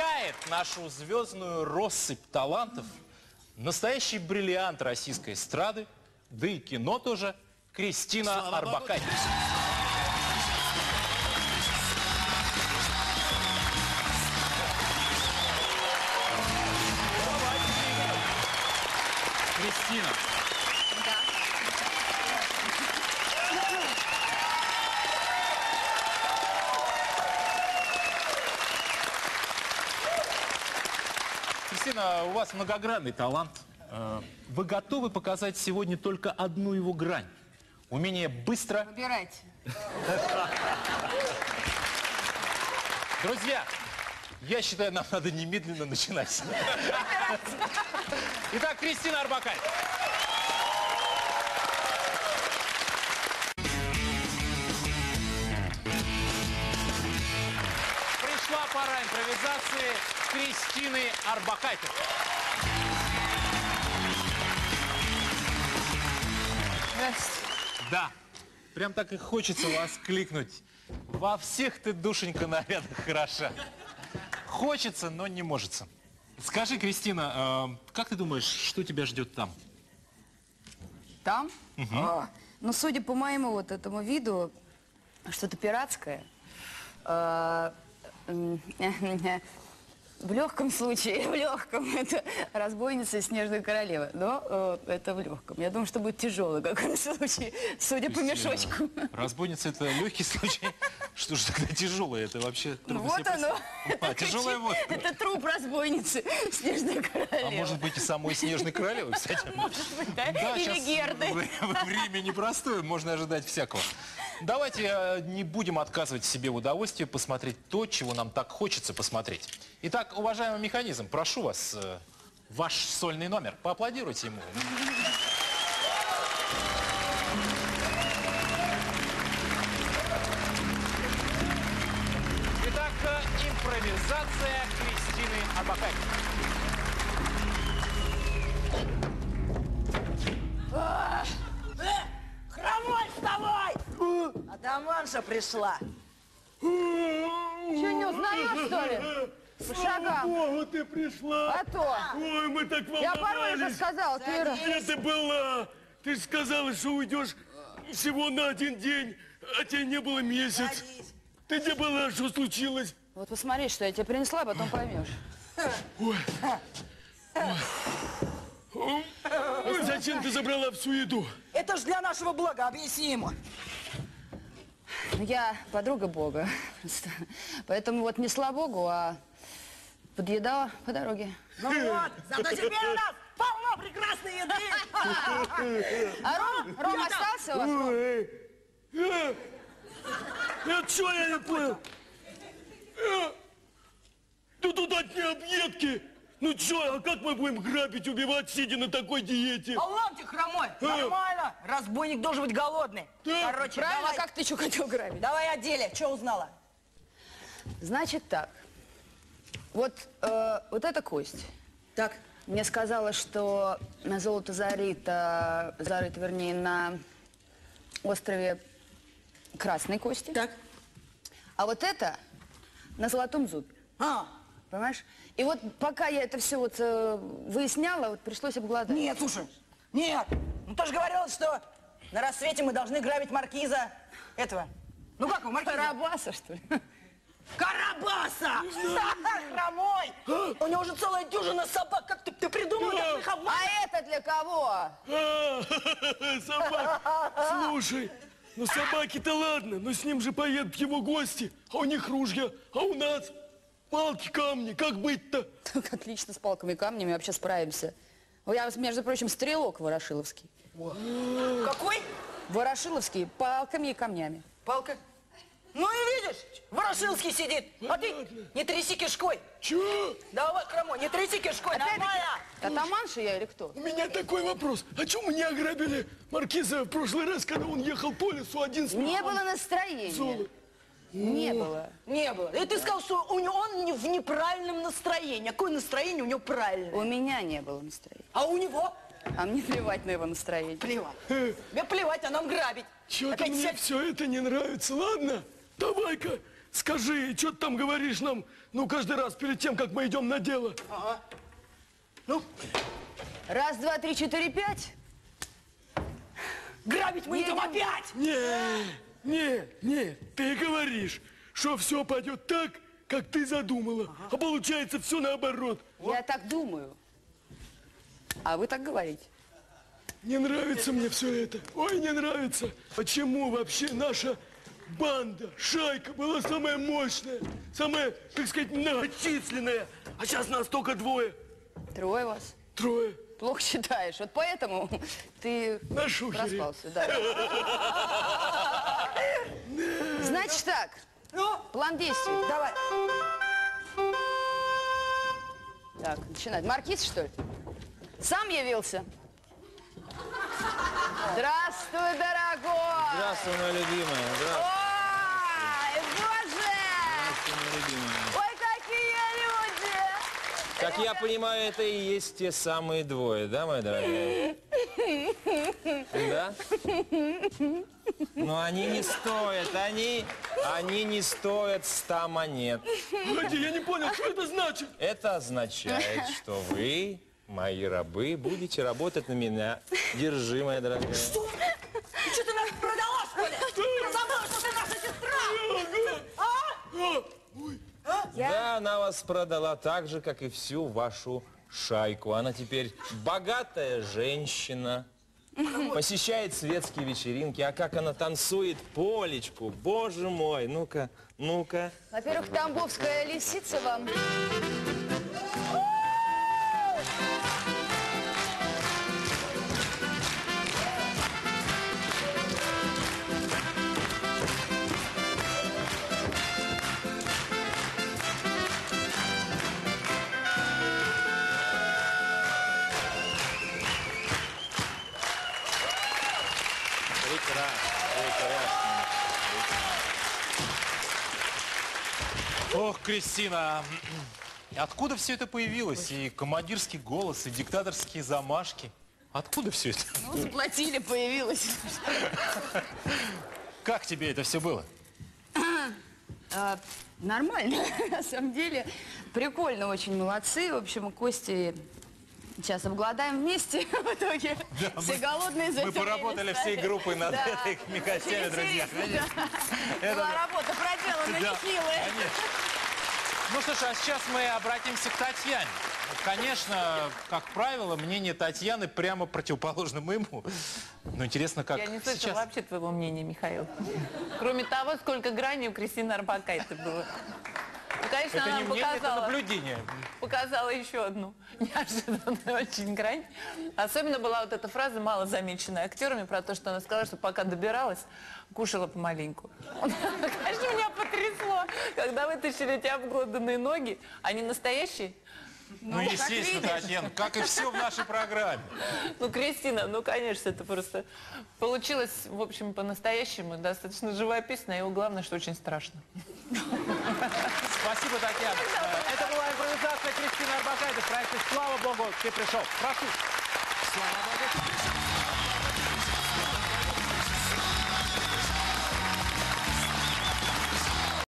Встречает нашу звездную россыпь талантов. Настоящий бриллиант российской эстрады, да и кино тоже, Кристина Арбакайте. Кристина, Кристина, у вас многогранный талант. Э, Вы готовы показать сегодня только одну его грань? Умение быстро... Выбирайте. Друзья, я считаю, нам надо немедленно начинать. Итак, Кристина Арбакай. Пришла пора импровизации Кристины Арбакайте. Здравствуйте. Да, прям так и хочется вас кликнуть. Во всех ты, душенька, нарядах хороша. Хочется, но не может. Скажи, Кристина, э, как ты думаешь, что тебя ждет там? Там? А, ну, судя по моему вот этому виду, что-то пиратское. А, В легком случае, в легком, это разбойница и снежная королева. Но э, это в легком. Я думаю, что будет тяжелый какой случай, судя по Кристина, мешочку. Разбойница это легкий случай. Что же тогда тяжелое? Это вообще трудно вот оно. А, тяжелая вот. Это труп разбойницы, снежная королева. А может быть и самой снежной королевы, кстати. Может быть, да? Или Герды. в- Время непростое, можно ожидать всякого. Давайте э, не будем отказывать себе в удовольствии посмотреть то, чего нам так хочется посмотреть. Итак, уважаемый механизм, прошу вас, э, ваш сольный номер. Поаплодируйте ему. Итак, э, импровизация Кристины Арбакайте. Хромой, вставай! Адаманша пришла. Что, не узнаешь, что ли? По шагам. Богу, ты пришла! А то. Ой, мы так Я пароль уже волновались! сказала, ты... Где ты была? Ты же сказала, что уйдешь всего на один день, а тебя не было месяц. Садись. Ты где была? Что случилось? Вот посмотри, что я тебе принесла, потом поймешь. Ой, зачем ты забрала всю еду? Это ж для нашего блога, объясни ему. Ну, Я подруга Бога. просто. Поэтому вот несла Богу, а подъедала по дороге. Ну вот, зато теперь у нас полно прекрасной еды. А Ром, Ром остался у вас? Ром? Ой, э, э, что я не понял? Ты тут одни объедки. Ну что, а как мы будем грабить, убивать, сидя на такой диете? А ладно ты хромой, нормально. Разбойник должен быть голодный. Да. Короче, Правильно, давай, как ты что хотел грабить? давай о деле. Что узнала? Значит так. Вот, э, вот эта кость. Так. Мне сказала, что на золото зарыто, зарыто, вернее, на острове Красной Кости. Так. А вот это на Золотом Зубе. А, Понимаешь? И вот пока я это все вот э, выясняла, вот пришлось обгладать. нет, слушай, нет. Ну ты же говорила, что на рассвете мы должны грабить маркиза этого. Ну как его, маркиза? Карабаса, что ли? Карабаса! Хромой! У него же целая дюжина собак. Как ты, ты придумал, как их А обмануть? это для кого? А, собак. Слушай, ну собаки-то ладно, но с ним же поедут его гости, а у них ружья, а у нас палки, камни, как быть-то? Так отлично с палками и камнями вообще справимся. Я, между прочим, стрелок ворошиловский. Какой? Ворошиловский палками и камнями. Палка. Ну и видишь, Ворошилский сидит. А ты не тряси кишкой. Чё? Давай, Хромой, не тряси кишкой, нормально. Атаманша я или кто? У меня такой вопрос. А чё мы не ограбили маркиза в прошлый раз, когда он ехал по лесу один с Не было настроения. Не было. Не было. И ты сказал, что у него, он не в неправильном настроении. Какое настроение у него правильное? У меня не было настроения. А у него А мне плевать на его настроение. плевать. Тебе плевать, а нам грабить. Опять мне сядь. все это не нравится. Ладно, давай-ка скажи, что ты там говоришь нам, ну, каждый раз перед тем, как мы идем на дело? Ну, Раз, два, три, четыре, пять. грабить мы идем Едем. опять! Не, не, не, ты говоришь, что все пойдет так, как ты задумала, а получается все наоборот. Я так думаю. А вы так говорите. Не нравится мне все это. Ой, не нравится. Почему вообще наша банда, шайка была самая мощная, самая, так сказать, многочисленная, а сейчас нас только двое, Трое вас. трое. Плохо считаешь. Вот поэтому ты На шухере. проспался. Да. Значит так, Ну, план действий. давай. Так, начинать. Маркиз, что ли? Сам явился? Здравствуй, дорогой! Здравствуй, моя любимая. Здравствуй, Ой, боже! моя любимая. Ой, какие люди! Как я понимаю, это и есть те самые двое, да, моя дорогая? Да? Но они не стоят, они, они не стоят ста монет. Погоди, я не понял, что это значит? Это означает, что вы, мои рабы, будете работать на меня. Держи, моя дорогая. Что ты нас продала, что ли? Ты забыла, что ты наша сестра? А? Да, она вас продала так же, как и всю вашу шайку. Она теперь богатая женщина, посещает светские вечеринки. А как она танцует полечку, боже мой, ну-ка, ну-ка. Во-первых, тамбовская лисица вам. Ох, Кристина, откуда все это появилось? И командирский голос, и диктаторские замашки. Откуда все это? Ну, заплатили, появилась. Как тебе это все было? А, нормально, на самом деле. Прикольно, очень молодцы. В общем, Кости сейчас обгладаем вместе в итоге. Все голодные за Мы поработали всей группой над Да. этой Очень друзья. да. Это Была да. работа проделана Да, нехилая. конечно. Ну что ж, а сейчас мы обратимся к Татьяне. Конечно, как правило, мнение Татьяны прямо противоположно моему. Но интересно, как Я не слышала сейчас. вообще твоего мнения, Михаил. Кроме того, сколько граней у Кристины Арбакайте было. Ну, конечно, Это она не мнение, это показала, наблюдение. показала еще одну неожиданную очень грань. Особенно была вот эта фраза, мало замеченная актерами, про то, что она сказала, что пока добиралась, кушала помаленьку. Конечно, меня потрясло, когда вытащили эти обглоданные ноги. Они настоящие? Ну, естественно, Татьяна, как и все в нашей программе. Ну, Кристина, ну, конечно, это просто получилось, в общем, по-настоящему, достаточно живописно, и главное, что очень страшно. Спасибо, Татьяна. Э, Это была импровизация Кристины Арбакайте в проекте «Слава Богу, ты пришел». Прошу. Слава Богу, ты пришел.